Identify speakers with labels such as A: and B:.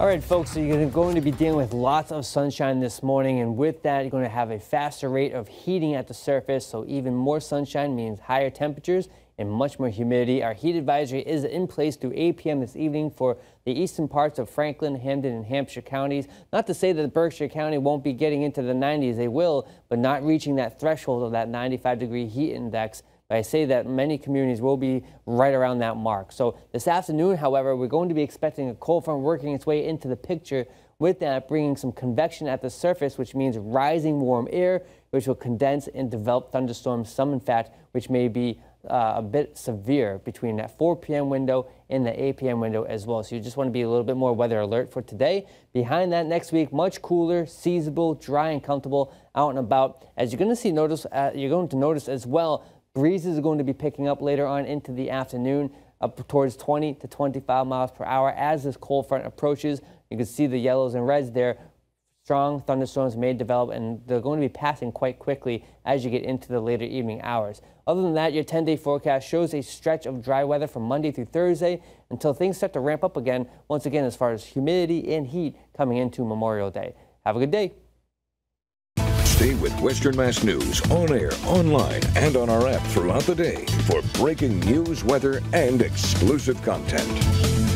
A: All right, folks, so you're going to be dealing with lots of sunshine this morning, and with that, you're going to have a faster rate of heating at the surface. So even more sunshine means higher temperatures and much more humidity. Our heat advisory is in place through 8 p.m. this evening for the eastern parts of Franklin, Hampden, and Hampshire counties. Not to say that Berkshire County won't be getting into the 90s, they will, but not reaching that threshold of that 95 degree heat index I say that many communities will be right around that mark. So this afternoon, however, we're going to be expecting a cold front working its way into the picture. With that, bringing some convection at the surface, which means rising warm air, which will condense and develop thunderstorms, some in fact, which may be uh, a bit severe between that 4 p.m. window and the 8 p.m. window as well. So you just want to be a little bit more weather alert for today. Behind that next week, much cooler, seasonable, dry and comfortable out and about. As you're going to see, notice uh, you're going to notice as well Breezes are going to be picking up later on into the afternoon, up towards 20 to 25 miles per hour as this cold front approaches. You can see the yellows and reds there. Strong thunderstorms may develop, and they're going to be passing quite quickly as you get into the later evening hours. Other than that, your 10-day forecast shows a stretch of dry weather from Monday through Thursday until things start to ramp up again, once again, as far as humidity and heat coming into Memorial Day. Have a good day.
B: Stay with Western Mass News on air, online, and on our app throughout the day for breaking news, weather, and exclusive content.